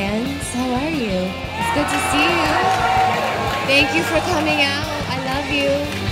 fans. How are you? It's good to see you. Thank you for coming out. I love you.